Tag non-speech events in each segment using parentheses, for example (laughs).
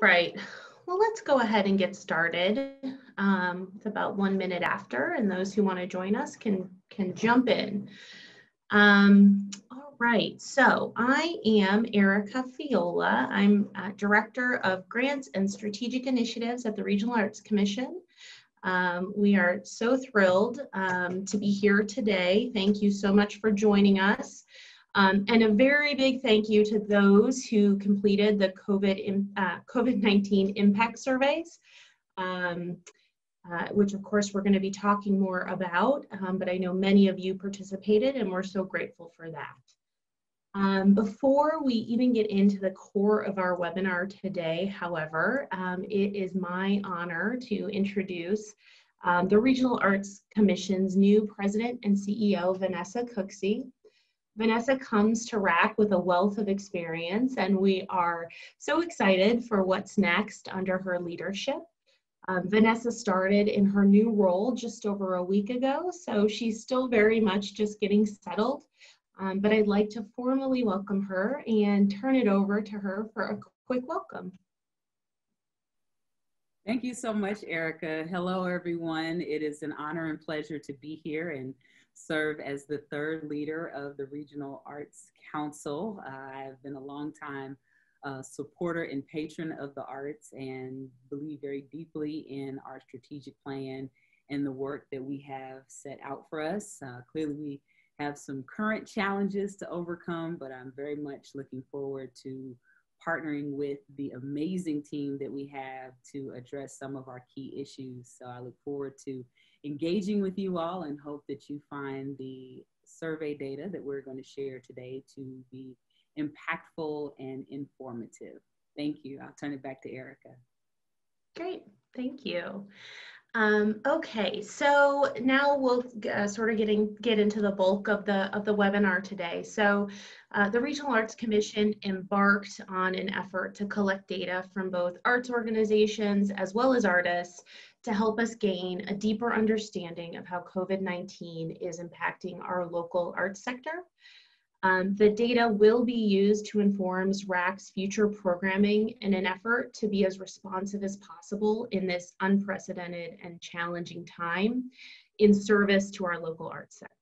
Right, well, let's go ahead and get started. Um, it's about one minute after, and those who want to join us can, can jump in. Um, all right, so I am Erica Fiola. I'm uh, Director of Grants and Strategic Initiatives at the Regional Arts Commission. Um, we are so thrilled um, to be here today. Thank you so much for joining us. Um, and a very big thank you to those who completed the COVID uh, COVID-19 impact surveys, um, uh, which of course we're going to be talking more about, um, but I know many of you participated and we're so grateful for that. Um, before we even get into the core of our webinar today, however, um, it is my honor to introduce um, the Regional Arts Commission's new President and CEO, Vanessa Cooksey. Vanessa comes to RAC with a wealth of experience, and we are so excited for what's next under her leadership. Um, Vanessa started in her new role just over a week ago, so she's still very much just getting settled. Um, but I'd like to formally welcome her and turn it over to her for a quick welcome. Thank you so much, Erica. Hello, everyone. It is an honor and pleasure to be here and serve as the third leader of the Regional Arts Council. Uh, I've been a long time uh, supporter and patron of the arts and believe very deeply in our strategic plan and the work that we have set out for us. Uh, clearly, we have some current challenges to overcome, but I'm very much looking forward to partnering with the amazing team that we have to address some of our key issues. So I look forward to engaging with you all and hope that you find the survey data that we're going to share today to be impactful and informative. Thank you. I'll turn it back to Erica. Great, thank you. Um, okay, so now we'll uh, sort of getting get into the bulk of the of the webinar today. So, uh, the Regional Arts Commission embarked on an effort to collect data from both arts organizations as well as artists to help us gain a deeper understanding of how COVID-19 is impacting our local arts sector. Um, the data will be used to inform RAC's future programming in an effort to be as responsive as possible in this unprecedented and challenging time in service to our local arts sector.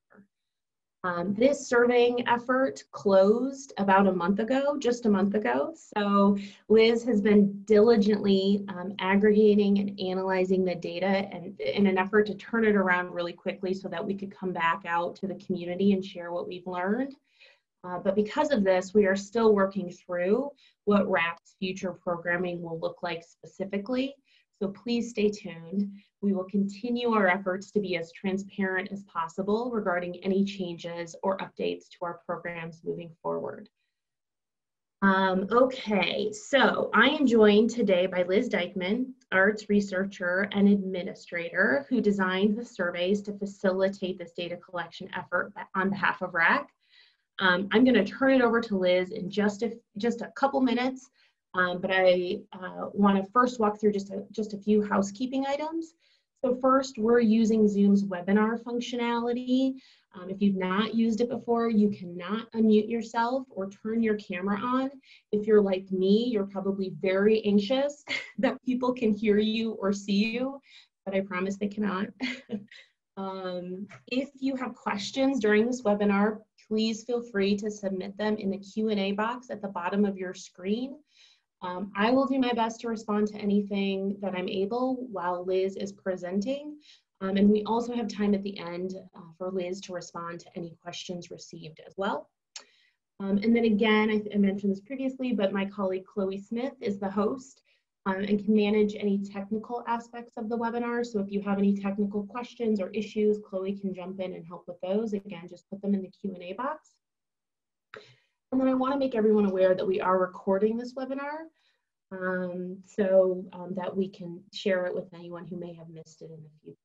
Um, this surveying effort closed about a month ago, just a month ago. So Liz has been diligently um, aggregating and analyzing the data and in an effort to turn it around really quickly so that we could come back out to the community and share what we've learned. Uh, but because of this, we are still working through what RAC's future programming will look like specifically. So please stay tuned. We will continue our efforts to be as transparent as possible regarding any changes or updates to our programs moving forward. Um, okay, so I am joined today by Liz Dykman, arts researcher and administrator who designed the surveys to facilitate this data collection effort on behalf of RAC. Um, I'm going to turn it over to Liz in just a, just a couple minutes um, but I uh, want to first walk through just a, just a few housekeeping items. So first, we're using Zoom's webinar functionality. Um, if you've not used it before, you cannot unmute yourself or turn your camera on. If you're like me, you're probably very anxious (laughs) that people can hear you or see you, but I promise they cannot. (laughs) um, if you have questions during this webinar, please feel free to submit them in the Q&A box at the bottom of your screen. Um, I will do my best to respond to anything that I'm able while Liz is presenting. Um, and we also have time at the end uh, for Liz to respond to any questions received as well. Um, and then again, I, I, mentioned this previously, but my colleague Chloe Smith is the host um, and can manage any technical aspects of the webinar. So if you have any technical questions or issues, Chloe can jump in and help with those. Again, just put them in the Q&A box. And then I want to make everyone aware that we are recording this webinar um, so um, that we can share it with anyone who may have missed it in the future.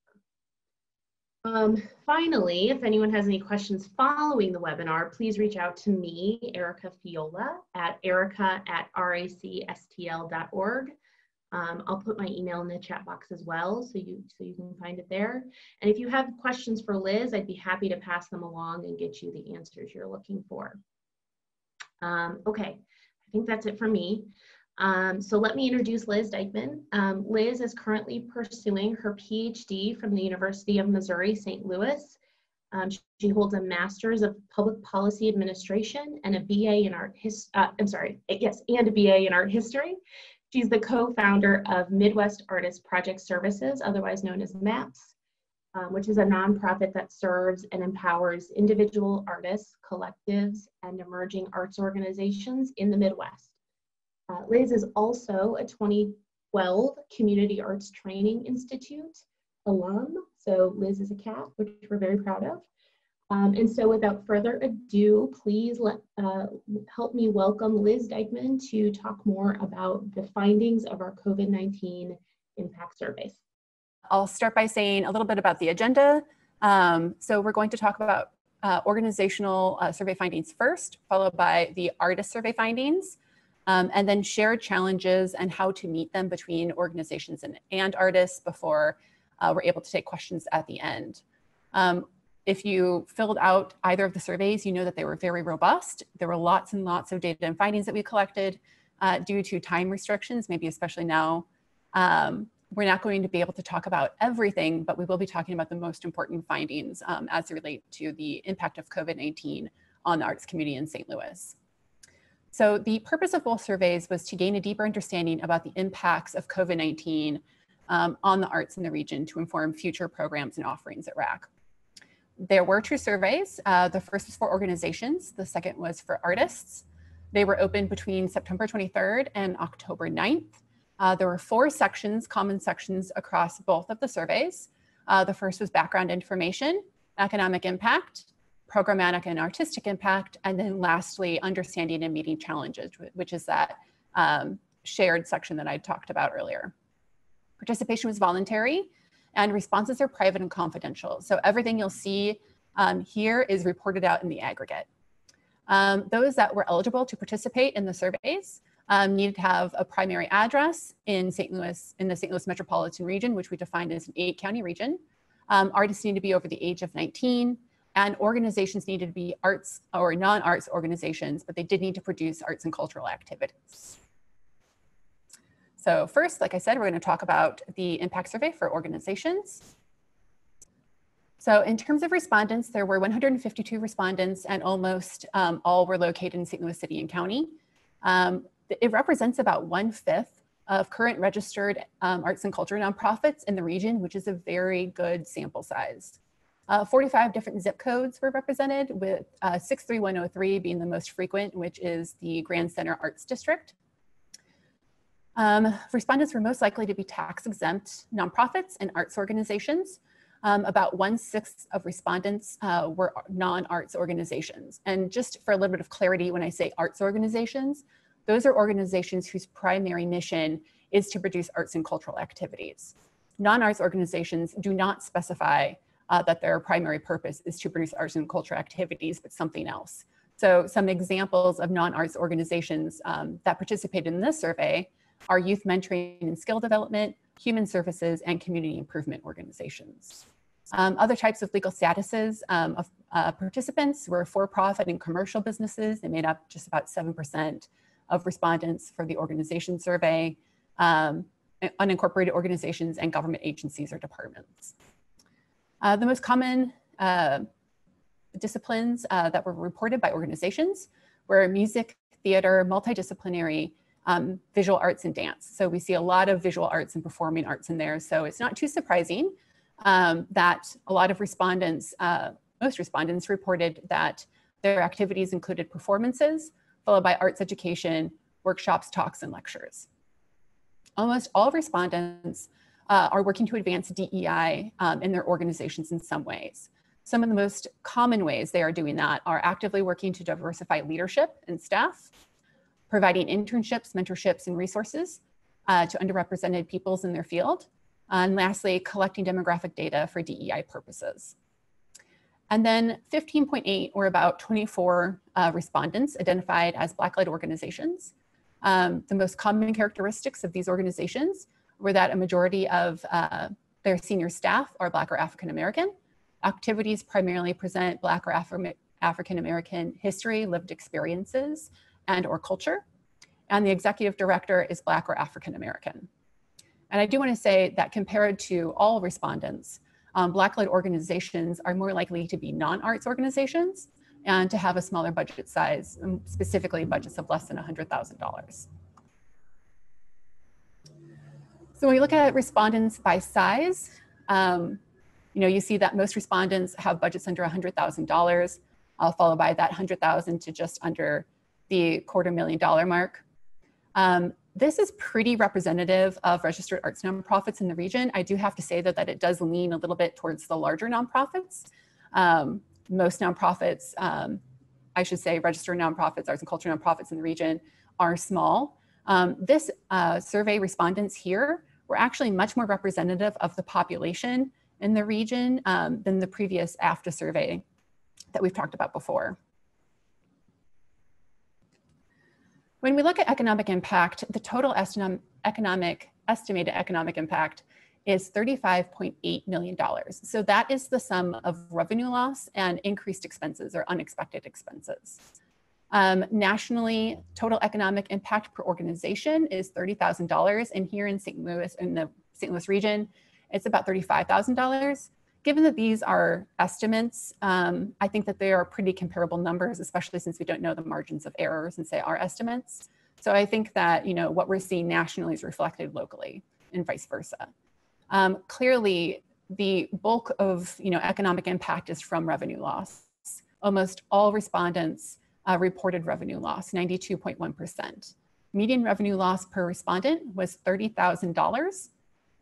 Um, finally, if anyone has any questions following the webinar, please reach out to me, Erica Fiola, at erica at racstl.org. Um, I'll put my email in the chat box as well, so you so you can find it there. And if you have questions for Liz, I'd be happy to pass them along and get you the answers you're looking for. Um, okay, I think that's it for me. Um, so let me introduce Liz Dykman. Um, Liz is currently pursuing her PhD from the University of Missouri, St. Louis. Um, she holds a Master's of Public Policy Administration and a BA in Art His uh, I'm sorry, yes, and a BA in Art History. She's the co-founder of Midwest Artist Project Services, otherwise known as MAPS, um, which is a nonprofit that serves and empowers individual artists, collectives, and emerging arts organizations in the Midwest. Uh, Liz is also a 2012 Community Arts Training Institute alum. So Liz is a cat, which we're very proud of. Um, and so without further ado, please let, uh, help me welcome Liz Dykman to talk more about the findings of our COVID-19 impact surveys. I'll start by saying a little bit about the agenda. Um, so we're going to talk about uh, organizational uh, survey findings first, followed by the artist survey findings, um, and then shared challenges and how to meet them between organizations and, and artists before uh, we're able to take questions at the end. Um, if you filled out either of the surveys, you know that they were very robust. There were lots and lots of data and findings that we collected uh, due to time restrictions, maybe especially now. Um, we're not going to be able to talk about everything, but we will be talking about the most important findings um, as they relate to the impact of COVID-19 on the arts community in St. Louis. So the purpose of both surveys was to gain a deeper understanding about the impacts of COVID-19 um, on the arts in the region to inform future programs and offerings at RAC. There were two surveys. Uh, the first was for organizations, the second was for artists. They were open between September 23rd and October 9th. Uh, there were four sections, common sections across both of the surveys. Uh, the first was background information, economic impact, programmatic and artistic impact, and then lastly, understanding and meeting challenges, which is that um, shared section that I talked about earlier. Participation was voluntary and responses are private and confidential. So everything you'll see um, here is reported out in the aggregate. Um, those that were eligible to participate in the surveys um, needed to have a primary address in St. Louis, in the St. Louis metropolitan region, which we defined as an eight county region. Um, artists need to be over the age of 19 and organizations needed to be arts or non-arts organizations, but they did need to produce arts and cultural activities. So first, like I said, we're going to talk about the impact survey for organizations. So in terms of respondents, there were 152 respondents and almost um, all were located in St. Louis City and County. Um, it represents about one fifth of current registered um, arts and culture nonprofits in the region, which is a very good sample size. Uh, 45 different zip codes were represented with uh, 63103 being the most frequent, which is the Grand Center Arts District. Um, respondents were most likely to be tax exempt nonprofits and arts organizations. Um, about one sixth of respondents uh, were non-arts organizations. And just for a little bit of clarity, when I say arts organizations, those are organizations whose primary mission is to produce arts and cultural activities. Non-arts organizations do not specify uh, that their primary purpose is to produce arts and cultural activities, but something else. So some examples of non-arts organizations um, that participated in this survey are youth mentoring and skill development, human services, and community improvement organizations. Um, other types of legal statuses um, of uh, participants were for-profit and commercial businesses. They made up just about 7% of respondents for the organization survey, um, unincorporated organizations and government agencies or departments. Uh, the most common uh, disciplines uh, that were reported by organizations were music, theater, multidisciplinary, um, visual arts and dance. So we see a lot of visual arts and performing arts in there. So it's not too surprising um, that a lot of respondents, uh, most respondents reported that their activities included performances, followed by arts education, workshops, talks, and lectures. Almost all respondents uh, are working to advance DEI um, in their organizations in some ways. Some of the most common ways they are doing that are actively working to diversify leadership and staff, providing internships, mentorships, and resources uh, to underrepresented peoples in their field. And lastly, collecting demographic data for DEI purposes. And then 15.8 or about 24 uh, respondents identified as Black-led organizations. Um, the most common characteristics of these organizations were that a majority of uh, their senior staff are Black or African American. Activities primarily present Black or Afro African American history, lived experiences, and or culture. and the executive director is Black or African American. And I do want to say that compared to all respondents, um, Black-led organizations are more likely to be non-arts organizations and to have a smaller budget size, um, specifically budgets of less than $100,000. So when we look at respondents by size, um, you know, you see that most respondents have budgets under $100,000, uh, followed by that 100,000 to just under the quarter million dollar mark. Um, this is pretty representative of registered arts nonprofits in the region. I do have to say that, that it does lean a little bit towards the larger nonprofits. Um, most nonprofits, um, I should say registered nonprofits, arts and culture nonprofits in the region are small. Um, this uh, survey respondents here were actually much more representative of the population in the region um, than the previous AFTA survey that we've talked about before. When we look at economic impact, the total economic, estimated economic impact is $35.8 million. So that is the sum of revenue loss and increased expenses or unexpected expenses. Um, nationally, total economic impact per organization is $30,000. And here in St. Louis, in the St. Louis region, it's about $35,000. Given that these are estimates, um, I think that they are pretty comparable numbers, especially since we don't know the margins of errors and say our estimates. So I think that, you know, what we're seeing nationally is reflected locally and vice versa. Um, clearly, the bulk of, you know, economic impact is from revenue loss. Almost all respondents uh, reported revenue loss, 92.1%. Median revenue loss per respondent was $30,000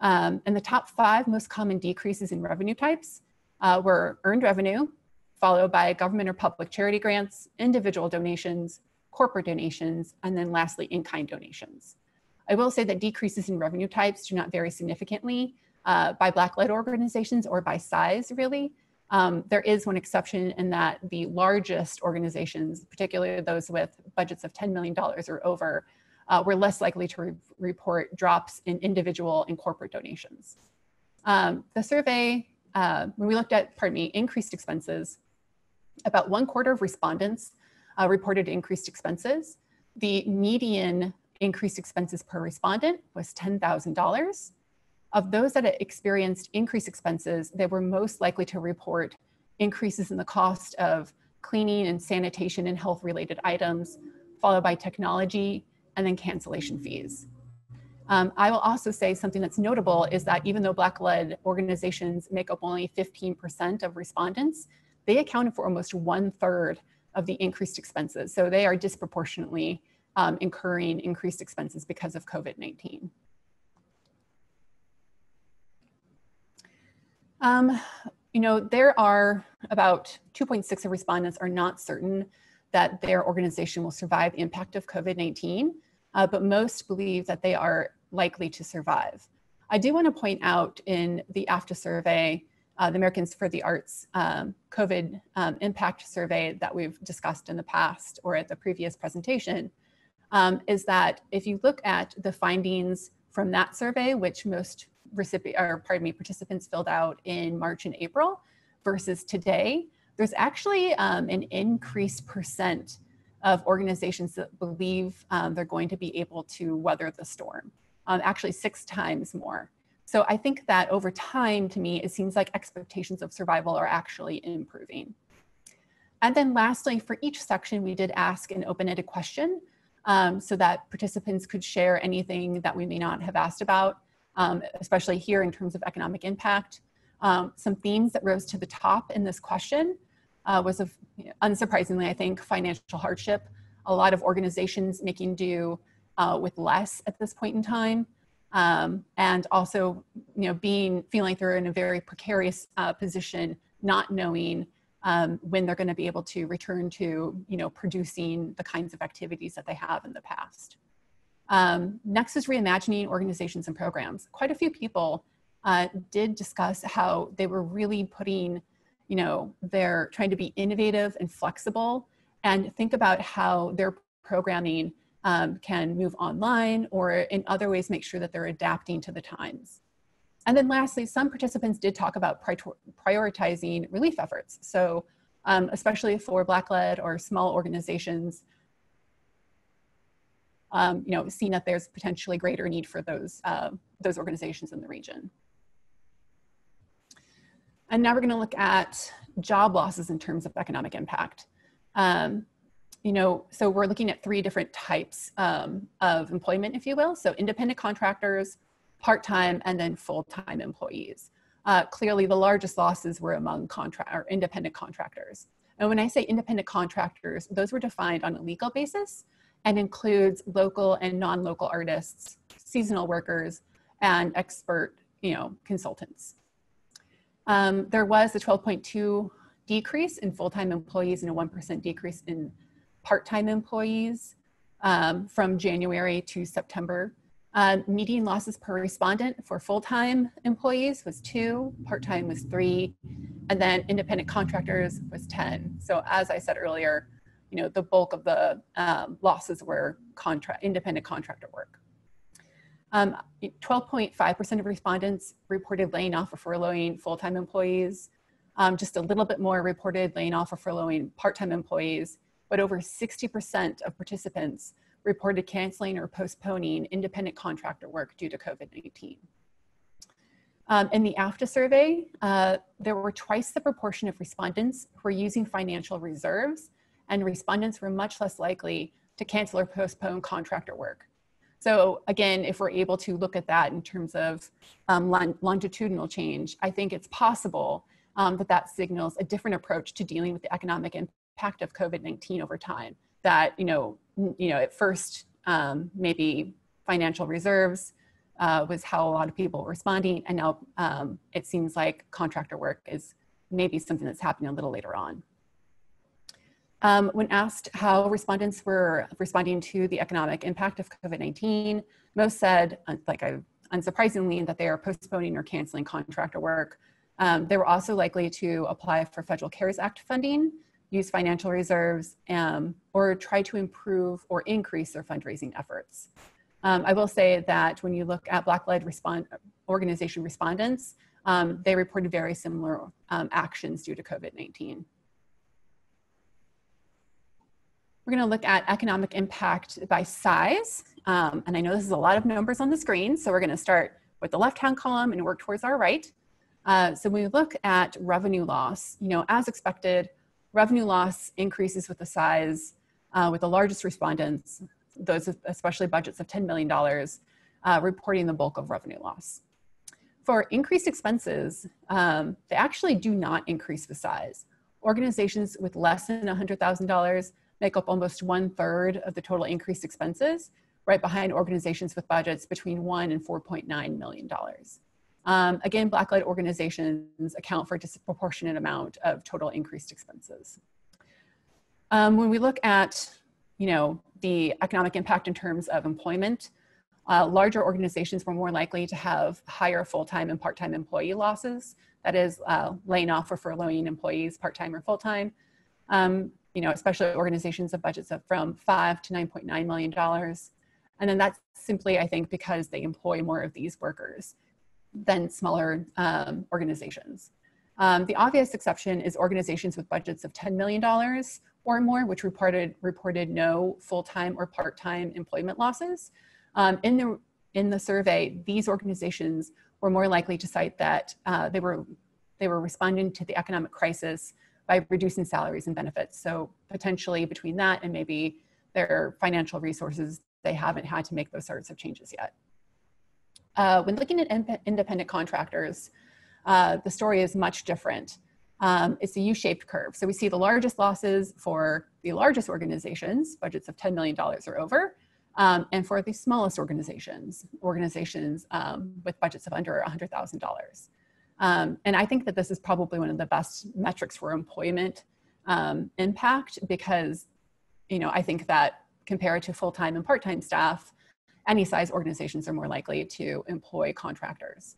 um, and the top five most common decreases in revenue types uh, were earned revenue, followed by government or public charity grants, individual donations, corporate donations, and then lastly, in-kind donations. I will say that decreases in revenue types do not vary significantly uh, by Black-led organizations or by size, really. Um, there is one exception in that the largest organizations, particularly those with budgets of $10 million or over, uh, we're less likely to re report drops in individual and corporate donations. Um, the survey, uh, when we looked at, pardon me, increased expenses, about one quarter of respondents uh, reported increased expenses. The median increased expenses per respondent was $10,000. Of those that experienced increased expenses, they were most likely to report increases in the cost of cleaning and sanitation and health related items, followed by technology and then cancellation fees. Um, I will also say something that's notable is that even though Black-led organizations make up only 15% of respondents, they accounted for almost one third of the increased expenses. So they are disproportionately um, incurring increased expenses because of COVID-19. Um, you know, there are about 2.6 of respondents are not certain that their organization will survive the impact of COVID-19 uh, but most believe that they are likely to survive. I do want to point out in the AFTA survey, uh, the Americans for the Arts um, COVID um, impact survey that we've discussed in the past or at the previous presentation, um, is that if you look at the findings from that survey, which most recipient or pardon me, participants filled out in March and April versus today, there's actually um, an increased percent of organizations that believe um, they're going to be able to weather the storm, um, actually six times more. So I think that over time, to me, it seems like expectations of survival are actually improving. And then lastly, for each section, we did ask an open-ended question um, so that participants could share anything that we may not have asked about, um, especially here in terms of economic impact. Um, some themes that rose to the top in this question uh, was of, unsurprisingly, I think, financial hardship. A lot of organizations making do uh, with less at this point in time. Um, and also, you know, being, feeling they're in a very precarious uh, position, not knowing um, when they're gonna be able to return to, you know, producing the kinds of activities that they have in the past. Um, next is reimagining organizations and programs. Quite a few people uh, did discuss how they were really putting you know, they're trying to be innovative and flexible and think about how their programming um, can move online or in other ways make sure that they're adapting to the times. And then lastly, some participants did talk about prioritizing relief efforts. So um, especially for Black-led or small organizations, um, you know, seeing that there's potentially greater need for those, uh, those organizations in the region. And now we're going to look at job losses in terms of economic impact. Um, you know, so we're looking at three different types um, of employment, if you will. So independent contractors, part-time, and then full-time employees. Uh, clearly, the largest losses were among contract or independent contractors. And when I say independent contractors, those were defined on a legal basis and includes local and non-local artists, seasonal workers, and expert, you know, consultants. Um, there was a 12.2 decrease in full-time employees and a 1% decrease in part-time employees um, from January to September. Uh, median losses per respondent for full-time employees was two, part-time was three, and then independent contractors was 10. So as I said earlier, you know, the bulk of the um, losses were contract, independent contractor work. 12.5% um, of respondents reported laying off or furloughing full-time employees. Um, just a little bit more reported laying off or furloughing part-time employees, but over 60% of participants reported canceling or postponing independent contractor work due to COVID-19. Um, in the AFTA survey, uh, there were twice the proportion of respondents who were using financial reserves, and respondents were much less likely to cancel or postpone contractor work. So again, if we're able to look at that in terms of um, longitudinal change, I think it's possible um, that that signals a different approach to dealing with the economic impact of COVID-19 over time. That, you know, you know, at first, um, maybe financial reserves uh, was how a lot of people were responding. And now um, it seems like contractor work is maybe something that's happening a little later on. Um, when asked how respondents were responding to the economic impact of COVID-19, most said, like I, unsurprisingly, that they are postponing or canceling contractor work. Um, they were also likely to apply for federal CARES Act funding, use financial reserves, um, or try to improve or increase their fundraising efforts. Um, I will say that when you look at Black-led respond organization respondents, um, they reported very similar um, actions due to COVID-19. We're going to look at economic impact by size. Um, and I know this is a lot of numbers on the screen, so we're going to start with the left-hand column and work towards our right. Uh, so when we look at revenue loss, you know, as expected, revenue loss increases with the size, uh, with the largest respondents, those especially budgets of $10 million, uh, reporting the bulk of revenue loss. For increased expenses, um, they actually do not increase the size. Organizations with less than $100,000 make up almost one third of the total increased expenses, right behind organizations with budgets between one and $4.9 million. Um, again, Black-led organizations account for a disproportionate amount of total increased expenses. Um, when we look at, you know, the economic impact in terms of employment, uh, larger organizations were more likely to have higher full-time and part-time employee losses. That is, uh, laying off or furloughing employees part-time or full-time. Um, you know, especially organizations of budgets of from five to $9.9 million. And then that's simply, I think, because they employ more of these workers than smaller um, organizations. Um, the obvious exception is organizations with budgets of $10 million or more, which reported, reported no full-time or part-time employment losses. Um, in, the, in the survey, these organizations were more likely to cite that uh, they, were, they were responding to the economic crisis by reducing salaries and benefits. So potentially between that and maybe their financial resources, they haven't had to make those sorts of changes yet. Uh, when looking at independent contractors, uh, the story is much different. Um, it's a U-shaped curve. So we see the largest losses for the largest organizations, budgets of $10 million or over, um, and for the smallest organizations, organizations um, with budgets of under $100,000. Um, and I think that this is probably one of the best metrics for employment um, impact because, you know, I think that compared to full-time and part-time staff, any size organizations are more likely to employ contractors.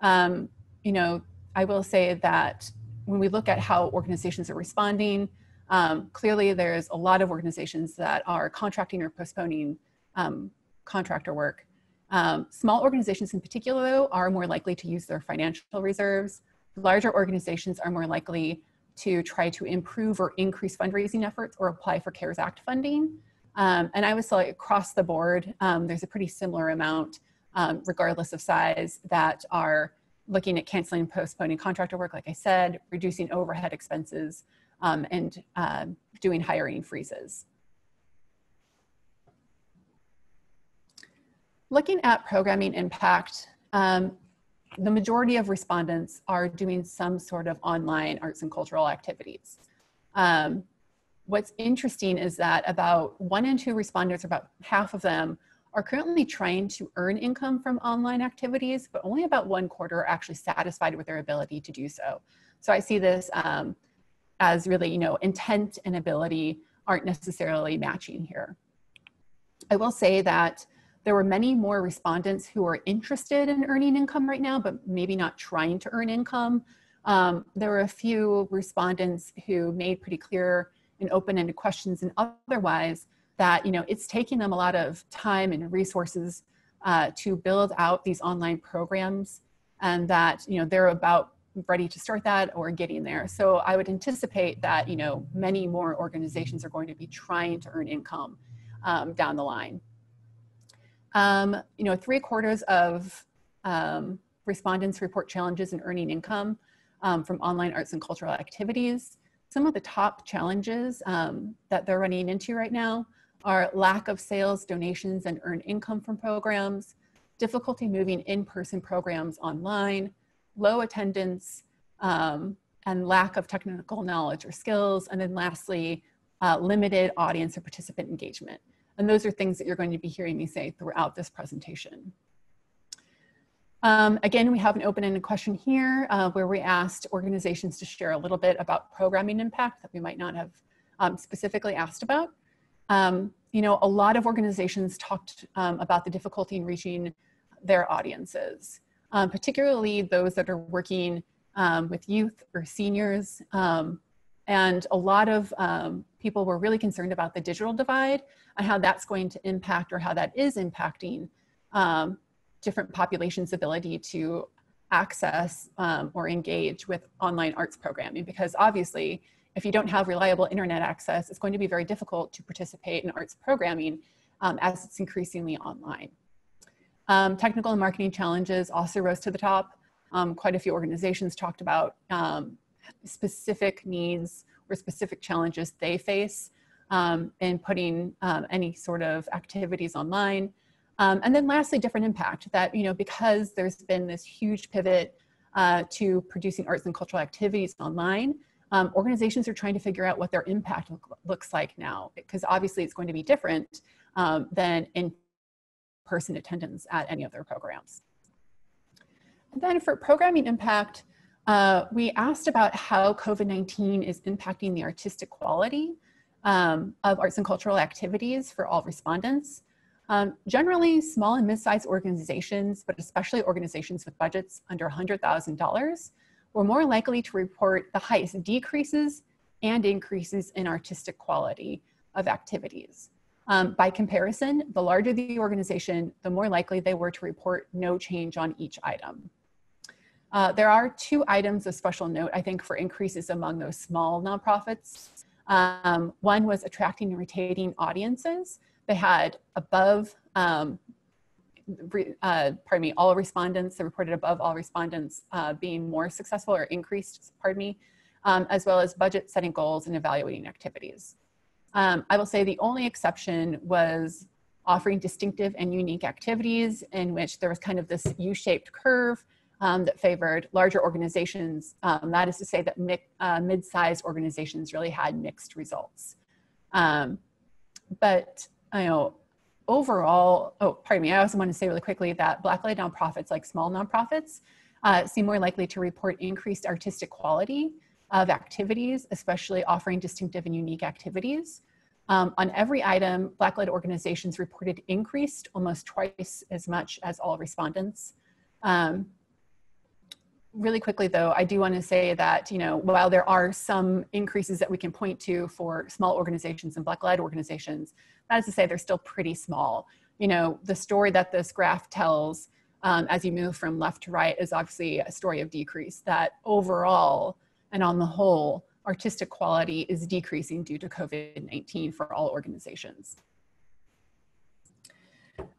Um, you know, I will say that when we look at how organizations are responding, um, clearly there's a lot of organizations that are contracting or postponing um, contractor work. Um, small organizations in particular, though, are more likely to use their financial reserves. Larger organizations are more likely to try to improve or increase fundraising efforts or apply for CARES Act funding. Um, and I would say across the board, um, there's a pretty similar amount, um, regardless of size, that are looking at canceling and postponing contractor work, like I said, reducing overhead expenses, um, and uh, doing hiring freezes. Looking at programming impact, um, the majority of respondents are doing some sort of online arts and cultural activities. Um, what's interesting is that about one in two respondents, about half of them, are currently trying to earn income from online activities, but only about one quarter are actually satisfied with their ability to do so. So I see this um, as really, you know, intent and ability aren't necessarily matching here. I will say that there were many more respondents who are interested in earning income right now, but maybe not trying to earn income. Um, there were a few respondents who made pretty clear in open-ended questions and otherwise that you know it's taking them a lot of time and resources uh, to build out these online programs and that you know they're about ready to start that or getting there so i would anticipate that you know many more organizations are going to be trying to earn income um, down the line um, you know, three quarters of um, respondents report challenges in earning income um, from online arts and cultural activities. Some of the top challenges um, that they're running into right now are lack of sales, donations, and earned income from programs, difficulty moving in-person programs online, low attendance, um, and lack of technical knowledge or skills, and then lastly, uh, limited audience or participant engagement. And those are things that you're going to be hearing me say throughout this presentation. Um, again, we have an open-ended question here uh, where we asked organizations to share a little bit about programming impact that we might not have um, specifically asked about. Um, you know, a lot of organizations talked um, about the difficulty in reaching their audiences, um, particularly those that are working um, with youth or seniors. And a lot of people were really concerned about the digital divide and how that's going to impact or how that is impacting um, different populations' ability to access um, or engage with online arts programming. Because obviously, if you don't have reliable internet access, it's going to be very difficult to participate in arts programming um, as it's increasingly online. Um, technical and marketing challenges also rose to the top. Um, quite a few organizations talked about um, specific needs or specific challenges they face um, in putting um, any sort of activities online. Um, and then lastly, different impact that, you know, because there's been this huge pivot uh, to producing arts and cultural activities online, um, organizations are trying to figure out what their impact look, looks like now, because obviously it's going to be different um, than in-person attendance at any of their programs. And then for programming impact, uh, we asked about how COVID-19 is impacting the artistic quality um, of arts and cultural activities for all respondents. Um, generally, small and mid-sized organizations, but especially organizations with budgets under $100,000, were more likely to report the highest decreases and increases in artistic quality of activities. Um, by comparison, the larger the organization, the more likely they were to report no change on each item. Uh, there are two items of special note, I think, for increases among those small nonprofits. Um, one was attracting and retaining audiences. They had above, um, re, uh, pardon me, all respondents, they reported above all respondents uh, being more successful or increased, pardon me, um, as well as budget setting goals and evaluating activities. Um, I will say the only exception was offering distinctive and unique activities in which there was kind of this U-shaped curve um, that favored larger organizations. Um, that is to say that uh, mid-sized organizations really had mixed results. Um, but you know, overall, oh, pardon me, I also want to say really quickly that Black-led nonprofits, like small nonprofits, uh, seem more likely to report increased artistic quality of activities, especially offering distinctive and unique activities. Um, on every item, Black-led organizations reported increased almost twice as much as all respondents. Um, really quickly though, I do want to say that, you know, while there are some increases that we can point to for small organizations and Black-led organizations, that is to say they're still pretty small. You know, the story that this graph tells um, as you move from left to right is obviously a story of decrease that overall and on the whole, artistic quality is decreasing due to COVID-19 for all organizations.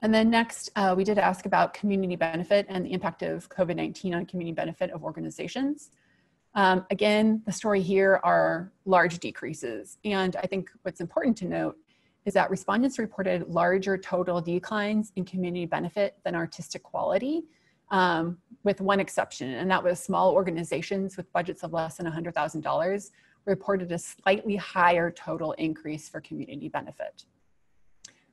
And then next, uh, we did ask about community benefit and the impact of COVID-19 on community benefit of organizations. Um, again, the story here are large decreases. And I think what's important to note is that respondents reported larger total declines in community benefit than artistic quality, um, with one exception, and that was small organizations with budgets of less than $100,000 reported a slightly higher total increase for community benefit.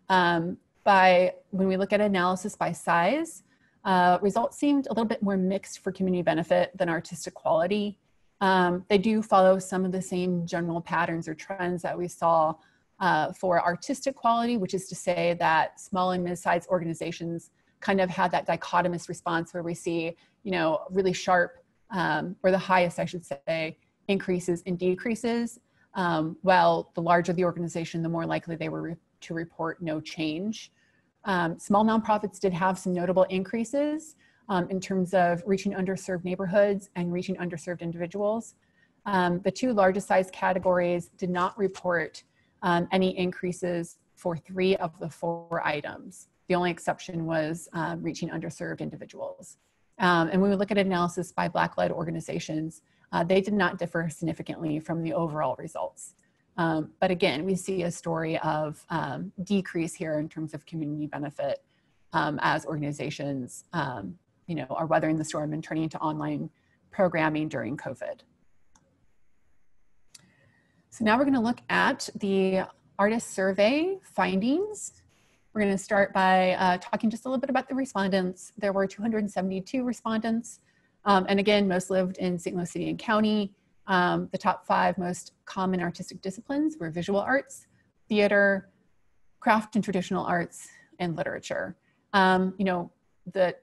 Um, by when we look at analysis by size, uh, results seemed a little bit more mixed for community benefit than artistic quality. Um, they do follow some of the same general patterns or trends that we saw uh, for artistic quality, which is to say that small and mid-sized organizations kind of had that dichotomous response where we see, you know, really sharp, um, or the highest, I should say, increases and decreases. Um, while the larger the organization, the more likely they were re to report no change. Um, small nonprofits did have some notable increases um, in terms of reaching underserved neighborhoods and reaching underserved individuals. Um, the two largest size categories did not report um, any increases for three of the four items. The only exception was um, reaching underserved individuals. Um, and when we look at analysis by Black-led organizations, uh, they did not differ significantly from the overall results. Um, but again, we see a story of um, decrease here in terms of community benefit um, as organizations, um, you know, are weathering the storm and turning to online programming during COVID. So now we're going to look at the artist survey findings. We're going to start by uh, talking just a little bit about the respondents. There were 272 respondents. Um, and again, most lived in St. Louis City and County. Um, the top five most common artistic disciplines were visual arts, theater, craft and traditional arts, and literature. Um, you know, the,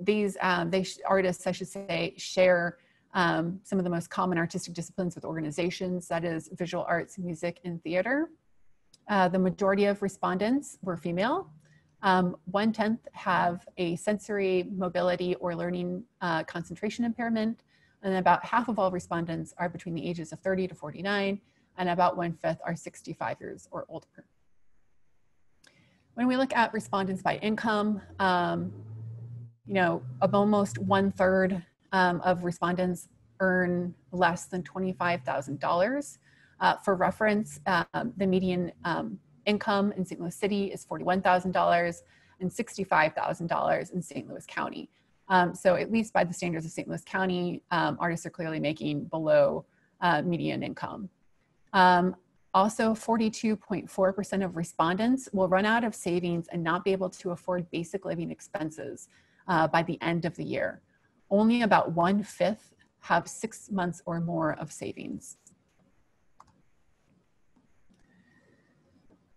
these um, they artists, I should say, share um, some of the most common artistic disciplines with organizations, that is visual arts, music, and theater. Uh, the majority of respondents were female. Um, one tenth have a sensory mobility or learning uh, concentration impairment, and about half of all respondents are between the ages of 30 to 49, and about one fifth are 65 years or older. When we look at respondents by income, um, you know, almost one third um, of respondents earn less than $25,000. Uh, for reference, um, the median um, income in St. Louis City is $41,000 and $65,000 in St. Louis County. Um, so at least by the standards of St. Louis County, um, artists are clearly making below uh, median income. Um, also, 42.4% of respondents will run out of savings and not be able to afford basic living expenses uh, by the end of the year. Only about one fifth have six months or more of savings.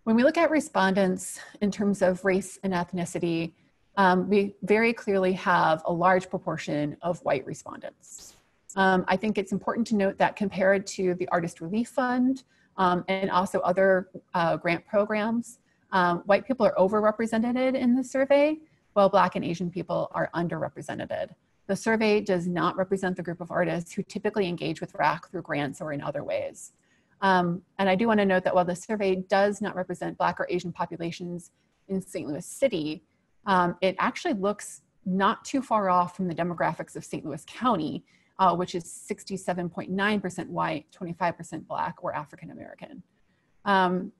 When we look at respondents in terms of race and ethnicity, um, we very clearly have a large proportion of white respondents. Um, I think it's important to note that compared to the Artist Relief Fund um, and also other uh, grant programs, um, white people are overrepresented in the survey, while Black and Asian people are underrepresented. The survey does not represent the group of artists who typically engage with RAC through grants or in other ways. Um, and I do want to note that while the survey does not represent Black or Asian populations in St. Louis City, um, it actually looks not too far off from the demographics of St. Louis County, uh, which is 67.9% white, 25% Black or African American. Um,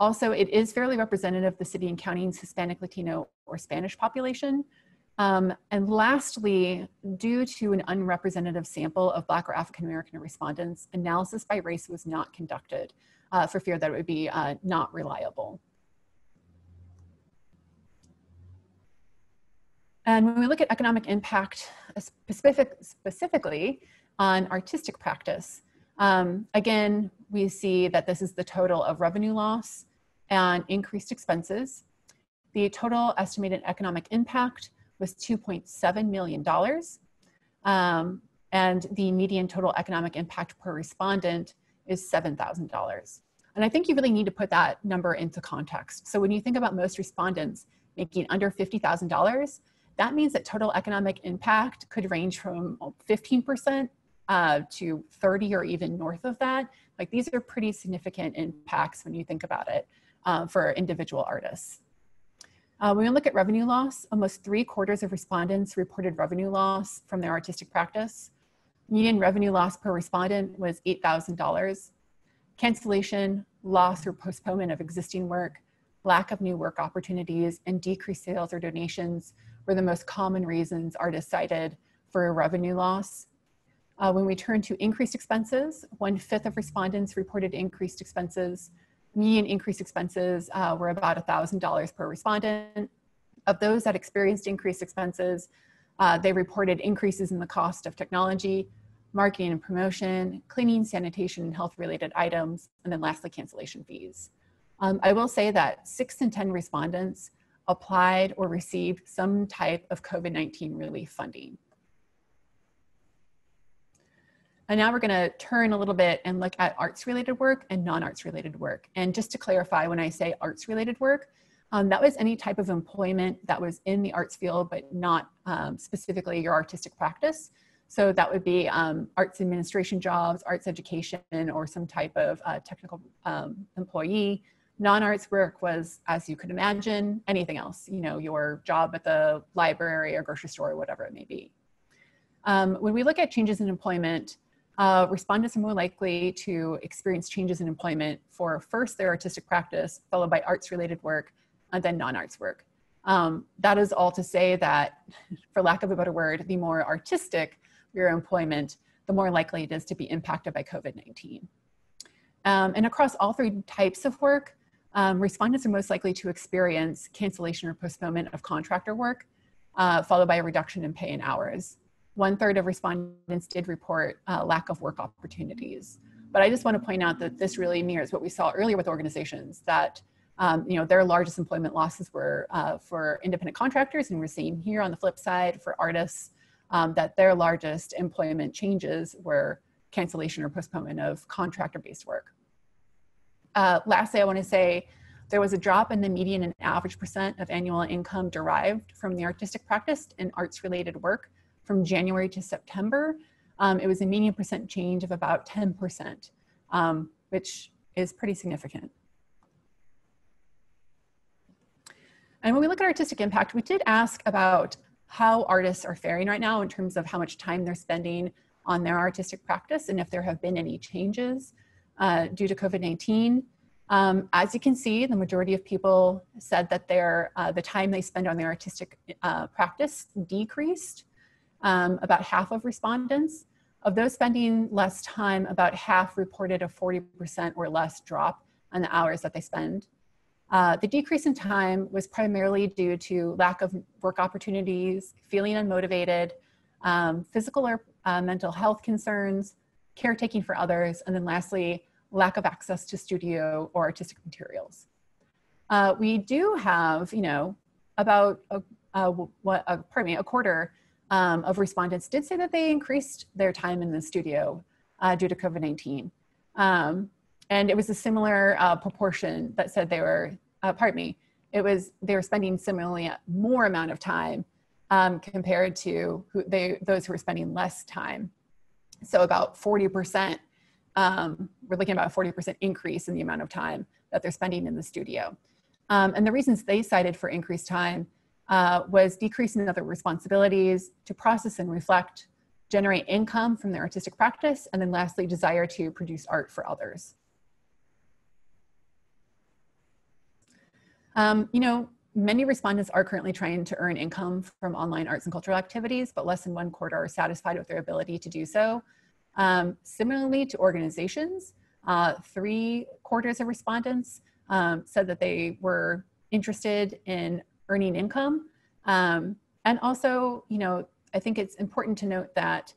also, it is fairly representative of the city and county's Hispanic, Latino, or Spanish population. Um, and lastly, due to an unrepresentative sample of Black or African American respondents, analysis by race was not conducted uh, for fear that it would be uh, not reliable. And when we look at economic impact uh, specific, specifically on artistic practice, um, again, we see that this is the total of revenue loss and increased expenses. The total estimated economic impact was $2.7 million. Um, and the median total economic impact per respondent is $7,000. And I think you really need to put that number into context. So when you think about most respondents making under $50,000, that means that total economic impact could range from 15% uh, to 30 or even north of that. Like these are pretty significant impacts when you think about it uh, for individual artists. Uh, when we look at revenue loss, almost three quarters of respondents reported revenue loss from their artistic practice. Median revenue loss per respondent was $8,000. Cancellation, loss, or postponement of existing work, lack of new work opportunities, and decreased sales or donations were the most common reasons artists cited for a revenue loss. Uh, when we turn to increased expenses, one fifth of respondents reported increased expenses. Median increased expenses uh, were about $1,000 per respondent. Of those that experienced increased expenses, uh, they reported increases in the cost of technology, marketing and promotion, cleaning, sanitation, and health related items, and then lastly, cancellation fees. Um, I will say that six in 10 respondents applied or received some type of COVID 19 relief funding. And now we're going to turn a little bit and look at arts related work and non arts related work. And just to clarify, when I say arts related work, um, that was any type of employment that was in the arts field, but not um, specifically your artistic practice. So that would be um, arts administration jobs, arts education, or some type of uh, technical um, employee. Non-arts work was, as you could imagine, anything else, you know, your job at the library or grocery store or whatever it may be. Um, when we look at changes in employment, uh, respondents are more likely to experience changes in employment for first their artistic practice, followed by arts related work, and then non-arts work. Um, that is all to say that, (laughs) for lack of a better word, the more artistic your employment, the more likely it is to be impacted by COVID-19. Um, and across all three types of work, um, respondents are most likely to experience cancellation or postponement of contractor work, uh, followed by a reduction in pay and hours. One third of respondents did report uh, lack of work opportunities. But I just want to point out that this really mirrors what we saw earlier with organizations that um, you know, their largest employment losses were uh, for independent contractors, and we're seeing here on the flip side for artists um, that their largest employment changes were cancellation or postponement of contractor-based work. Uh, lastly, I want to say there was a drop in the median and average percent of annual income derived from the artistic practice and arts-related work from January to September. Um, it was a median percent change of about 10%, um, which is pretty significant. And when we look at artistic impact, we did ask about how artists are faring right now in terms of how much time they're spending on their artistic practice and if there have been any changes uh, due to COVID-19. Um, as you can see, the majority of people said that their, uh, the time they spend on their artistic uh, practice decreased. Um, about half of respondents. Of those spending less time, about half reported a 40% or less drop on the hours that they spend. Uh, the decrease in time was primarily due to lack of work opportunities, feeling unmotivated, um, physical or uh, mental health concerns, caretaking for others, and then lastly, lack of access to studio or artistic materials. Uh, we do have, you know, about a, a, what, a, pardon me, a quarter um, of respondents did say that they increased their time in the studio uh, due to COVID-19. Um, and it was a similar uh, proportion that said they were, uh, pardon me, it was they were spending similarly more amount of time um, compared to who they those who were spending less time. So about 40%, um, we're looking about a 40% increase in the amount of time that they're spending in the studio. Um, and the reasons they cited for increased time uh, was decreasing other responsibilities to process and reflect, generate income from their artistic practice, and then lastly, desire to produce art for others. Um, you know, many respondents are currently trying to earn income from online arts and cultural activities, but less than one quarter are satisfied with their ability to do so. Um, similarly to organizations, uh, three quarters of respondents um, said that they were interested in earning income. Um, and also, you know, I think it's important to note that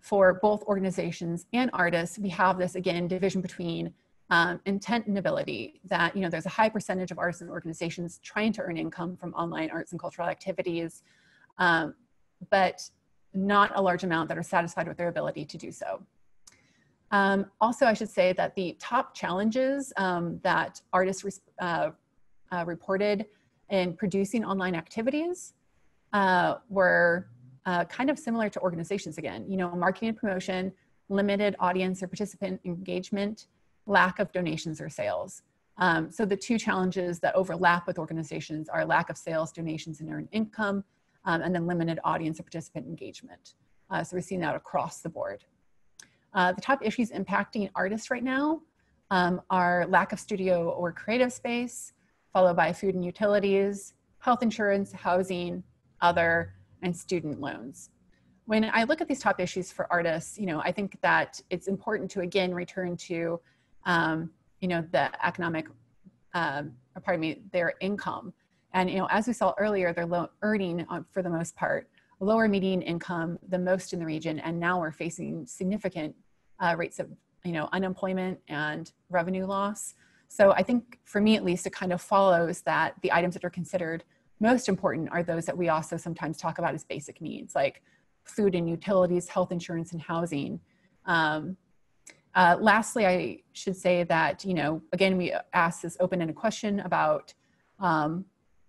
for both organizations and artists, we have this again division between um, intent and ability that you know there's a high percentage of artists and organizations trying to earn income from online arts and cultural activities um, but not a large amount that are satisfied with their ability to do so. Um, also i should say that the top challenges um, that artists uh, uh, reported in producing online activities uh, were uh, kind of similar to organizations again. You know marketing and promotion limited audience or participant engagement lack of donations or sales. Um, so the two challenges that overlap with organizations are lack of sales, donations, and earned income, um, and then limited audience or participant engagement. Uh, so we're seeing that across the board. Uh, the top issues impacting artists right now um, are lack of studio or creative space, followed by food and utilities, health insurance, housing, other, and student loans. When I look at these top issues for artists, you know, I think that it's important to again return to, um, you know, the economic, um, pardon me, their income. And, you know, as we saw earlier, they're low earning uh, for the most part, lower median income, the most in the region. And now we're facing significant uh, rates of, you know, unemployment and revenue loss. So I think for me, at least, it kind of follows that the items that are considered most important are those that we also sometimes talk about as basic needs, like food and utilities, health insurance, and housing. Um, uh, lastly, I should say that, you know, again, we asked this open-ended question about um,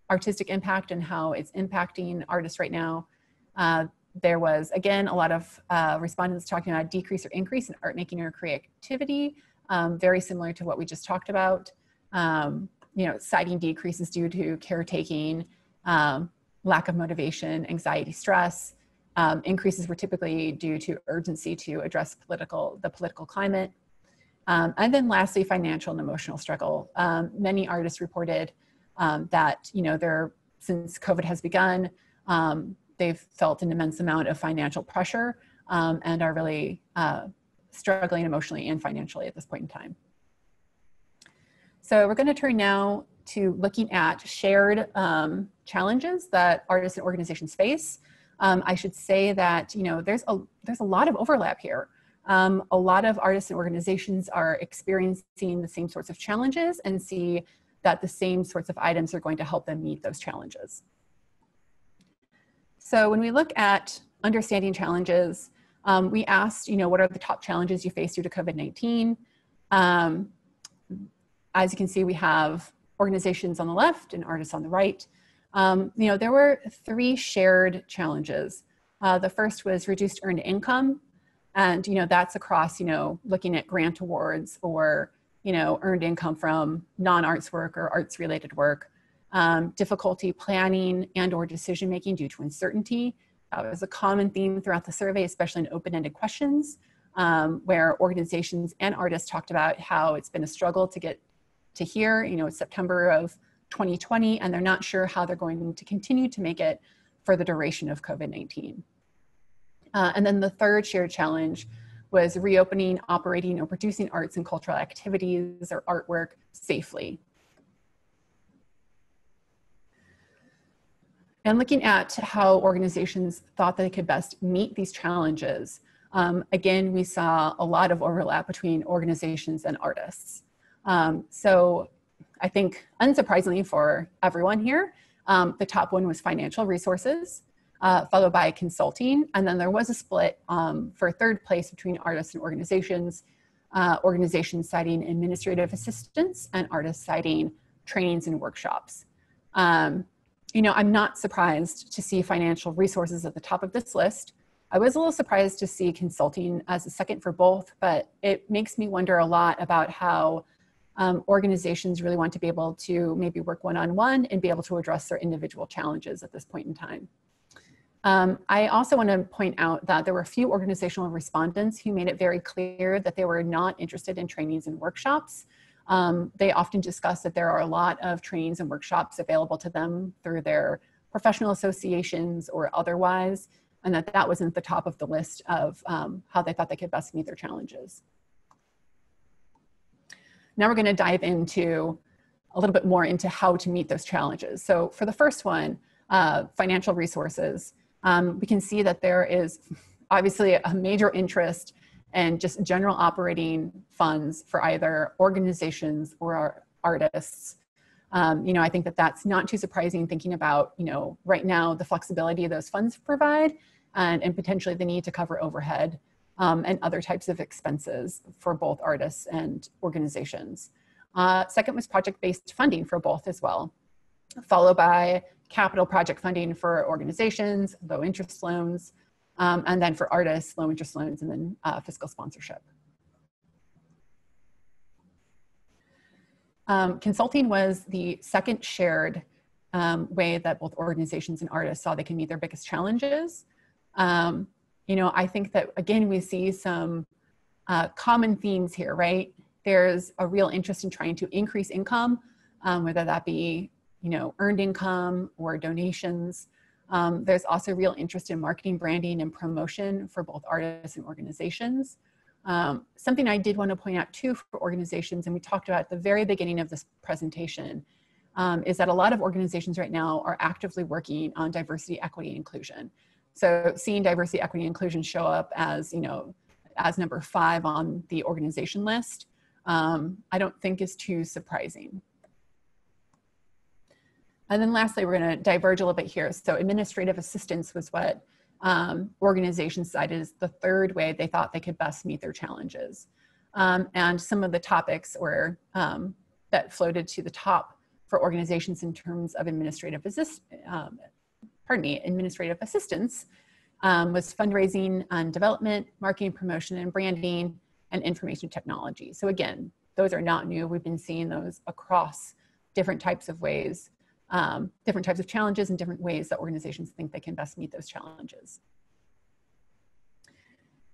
artistic impact and how it's impacting artists right now. Uh, there was, again, a lot of uh, respondents talking about decrease or increase in art making or creativity, um, very similar to what we just talked about. Um, you know, citing decreases due to caretaking, um, lack of motivation, anxiety, stress. Um, increases were typically due to urgency to address political the political climate. Um, and then lastly, financial and emotional struggle. Um, many artists reported um, that, you know, since COVID has begun, um, they've felt an immense amount of financial pressure and are really uh, struggling emotionally and financially at this point in time. So we're going to turn now to looking at shared um, challenges that artists and organizations face. Um, I should say that you know there's a there's a lot of overlap here. Um, a lot of artists and organizations are experiencing the same sorts of challenges and see that the same sorts of items are going to help them meet those challenges. So when we look at understanding challenges, um, we asked, you know, what are the top challenges you face due to COVID-19? Um, as you can see, we have organizations on the left and artists on the right. Um, you know, there were three shared challenges. Uh, the first was reduced earned income. And, you know, that's across, you know, looking at grant awards or, you know, earned income from non-arts work or arts related work. Um, difficulty planning and or decision making due to uncertainty. That was a common theme throughout the survey, especially in open-ended questions, um, where organizations and artists talked about how it's been a struggle to get to here. You know, it's September of 2020, and they're not sure how they're going to continue to make it for the duration of COVID-19. Uh, and then the third shared challenge was reopening, operating, or producing arts and cultural activities or artwork safely. And looking at how organizations thought they could best meet these challenges, um, again, we saw a lot of overlap between organizations and artists. Um, so I think unsurprisingly for everyone here, um, the top one was financial resources, uh, followed by consulting. And then there was a split um, for third place between artists and organizations, uh, organizations citing administrative assistance and artists citing trainings and workshops. Um, you know, I'm not surprised to see financial resources at the top of this list. I was a little surprised to see consulting as a second for both, but it makes me wonder a lot about how um, organizations really want to be able to maybe work one-on-one and be able to address their individual challenges at this point in time. Um, I also want to point out that there were a few organizational respondents who made it very clear that they were not interested in trainings and workshops. Um, they often discuss that there are a lot of trainings and workshops available to them through their professional associations or otherwise, and that that wasn't the top of the list of um, how they thought they could best meet their challenges. Now we're going to dive into a little bit more into how to meet those challenges. So for the first one, uh, financial resources, um, we can see that there is obviously a major interest in just general operating funds for either organizations or artists. Um, you know, I think that that's not too surprising thinking about, you know, right now the flexibility those funds provide and, and potentially the need to cover overhead um, and other types of expenses for both artists and organizations. Uh, second was project-based funding for both as well, followed by capital project funding for organizations, low interest loans, um, and then for artists, low interest loans, and then uh, fiscal sponsorship. Um, consulting was the second shared um, way that both organizations and artists saw they can meet their biggest challenges. Um, you know, I think that again, we see some uh, common themes here, right? There's a real interest in trying to increase income, um, whether that be, you know, earned income or donations. Um, there's also real interest in marketing, branding, and promotion for both artists and organizations. Um, something I did want to point out too for organizations, and we talked about at the very beginning of this presentation, um, is that a lot of organizations right now are actively working on diversity, equity, inclusion. So seeing diversity, equity, inclusion show up as, you know, as number five on the organization list, um, I don't think is too surprising. And then lastly, we're going to diverge a little bit here. So administrative assistance was what um, organizations cited as the third way they thought they could best meet their challenges. Um, and some of the topics were um, that floated to the top for organizations in terms of administrative assist, um, pardon me, administrative assistance um, was fundraising and development, marketing, promotion, and branding, and information technology. So again, those are not new. We've been seeing those across different types of ways um, different types of challenges and different ways that organizations think they can best meet those challenges.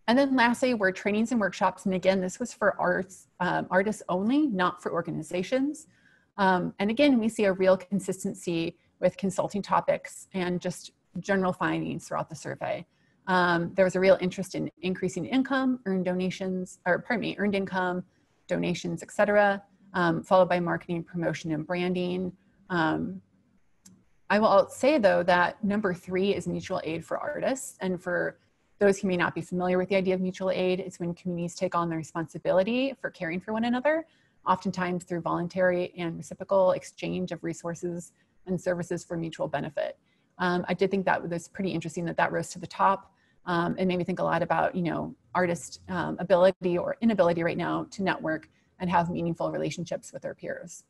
And then lastly, were trainings and workshops. And again, this was for arts, um, artists only, not for organizations. Um, and again, we see a real consistency with consulting topics and just general findings throughout the survey. Um, there was a real interest in increasing income, earned donations, or pardon me, earned income, donations, et cetera, um, followed by marketing, promotion, and branding, um, I will say though that number three is mutual aid for artists. And for those who may not be familiar with the idea of mutual aid, it's when communities take on the responsibility for caring for one another, oftentimes through voluntary and reciprocal exchange of resources and services for mutual benefit. Um, I did think that was pretty interesting that that rose to the top. Um, it made me think a lot about, you know, artist um, ability or inability right now to network and have meaningful relationships with their peers.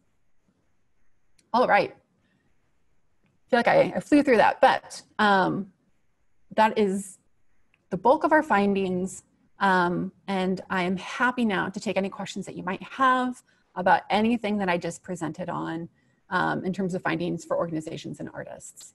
All right. I feel like I, I flew through that, but um, that is the bulk of our findings. Um, and I am happy now to take any questions that you might have about anything that I just presented on um, in terms of findings for organizations and artists.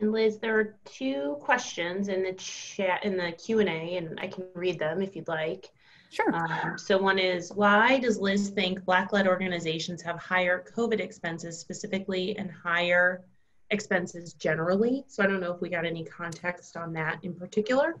And Liz, there are two questions in the chat in the Q and A, and I can read them if you'd like. Sure. Um, so one is, why does Liz think Black-led organizations have higher COVID expenses specifically and higher expenses generally? So I don't know if we got any context on that in particular.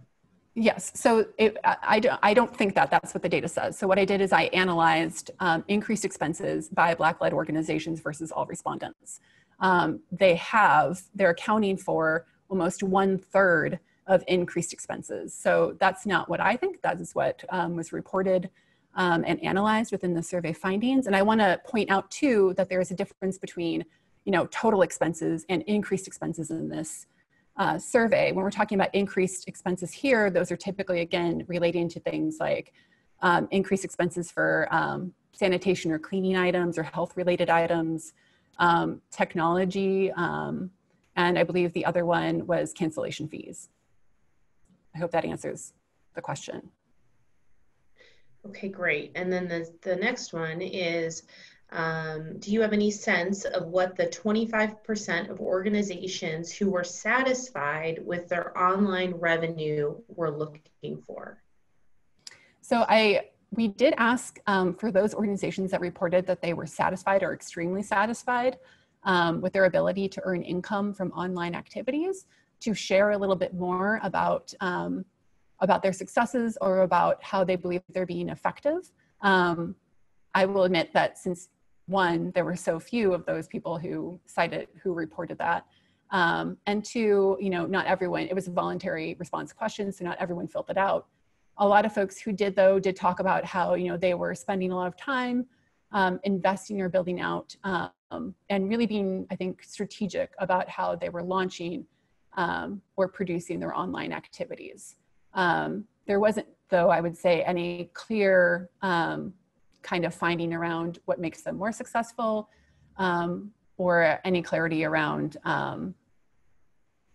Yes, so it, I, don't, I don't think that that's what the data says. So what I did is I analyzed um, increased expenses by Black-led organizations versus all respondents. Um, they have, they're accounting for almost one third of increased expenses. So that's not what I think. That is what um, was reported um, and analyzed within the survey findings. And I want to point out too that there is a difference between, you know, total expenses and increased expenses in this uh, survey. When we're talking about increased expenses here, those are typically again relating to things like um, increased expenses for um, sanitation or cleaning items or health related items, um, technology, um, and I believe the other one was cancellation fees. I hope that answers the question. Okay, great. And then the, the next one is, um, do you have any sense of what the 25% of organizations who were satisfied with their online revenue were looking for? So I we did ask um, for those organizations that reported that they were satisfied or extremely satisfied um, with their ability to earn income from online activities to share a little bit more about, um, about their successes or about how they believe they're being effective. Um, I will admit that since one, there were so few of those people who cited, who reported that. Um, and two, you know, not everyone, it was a voluntary response question, so not everyone filled it out. A lot of folks who did though did talk about how, you know, they were spending a lot of time um, investing or building out um, and really being, I think, strategic about how they were launching um, or producing their online activities. Um, there wasn't, though, I would say, any clear um, kind of finding around what makes them more successful um, or any clarity around, um,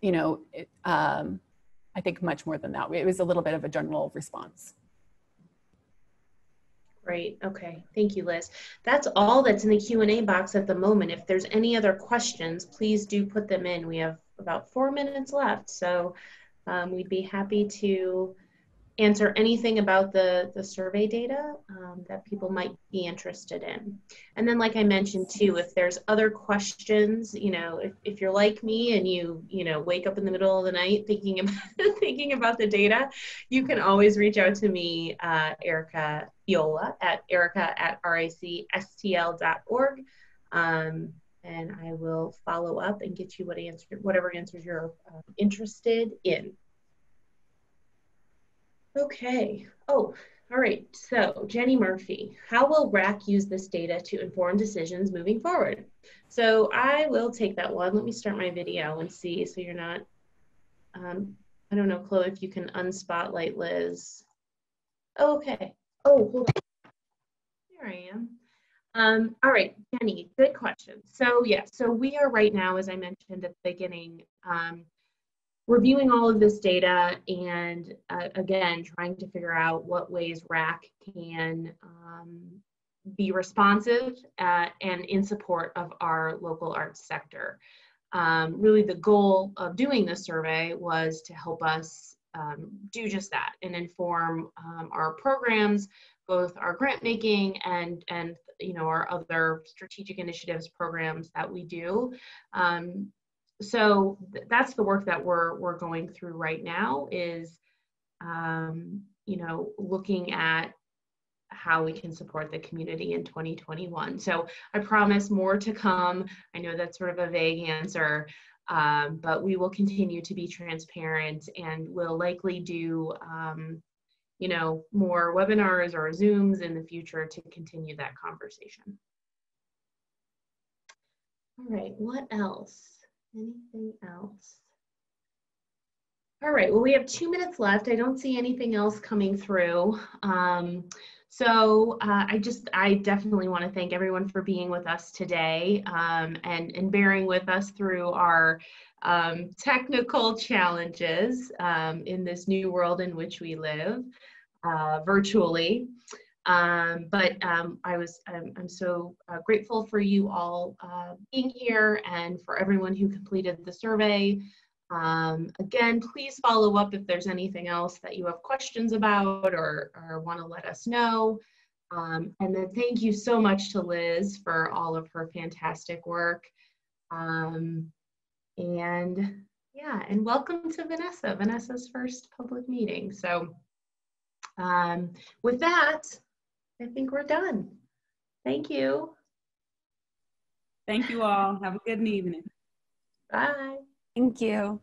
you know, it, um, I think much more than that. It was a little bit of a general response. Great. Okay. Thank you, Liz. That's all that's in the Q&A box at the moment. If there's any other questions, please do put them in. We have about four minutes left, so um, we'd be happy to answer anything about the, the survey data um, that people might be interested in. And then, like I mentioned too, if there's other questions, you know, if, if you're like me and you, you know, wake up in the middle of the night thinking about, (laughs) thinking about the data, you can always reach out to me, uh, Erica Fiola at erica at racstl.org. Um, and I will follow up and get you what answer, whatever answers you're uh, interested in. Okay. Oh, all right. So Jenny Murphy, how will RAC use this data to inform decisions moving forward? So I will take that one. Let me start my video and see so you're not, um, I don't know, Chloe, if you can unspotlight Liz. Okay. Oh, hold on. There I am. Um, all right, Jenny, good question. So yeah, so we are right now, as I mentioned at the beginning, um, reviewing all of this data and uh, again trying to figure out what ways rac can um, be responsive uh, and in support of our local arts sector. Um, really the goal of doing this survey was to help us um, do just that and inform um, our programs both our grant making and and you know our other strategic initiatives programs that we do. Um, so th- that's the work that we're we're going through right now is um, you know looking at how we can support the community in 2021 so i promise more to come. I know that's sort of a vague answer um, but we will continue to be transparent and we'll likely do um, you know more webinars or zooms in the future to continue that conversation. All right what else Anything else? All right, well, we have two minutes left. I don't see anything else coming through. Um, so uh, I just, I definitely want to thank everyone for being with us today um, and, and bearing with us through our um, technical challenges um, in this new world in which we live uh, virtually. Um, but um, I was, I'm, I'm so uh, grateful for you all uh, being here and for everyone who completed the survey. Um, again, please follow up if there's anything else that you have questions about or, or want to let us know. Um, and then thank you so much to Liz for all of her fantastic work. Um, and yeah, and welcome to Vanessa, Vanessa's first public meeting. So um, with that, I think we're done. Thank you. Thank you all. Have a good evening. Bye. Thank you.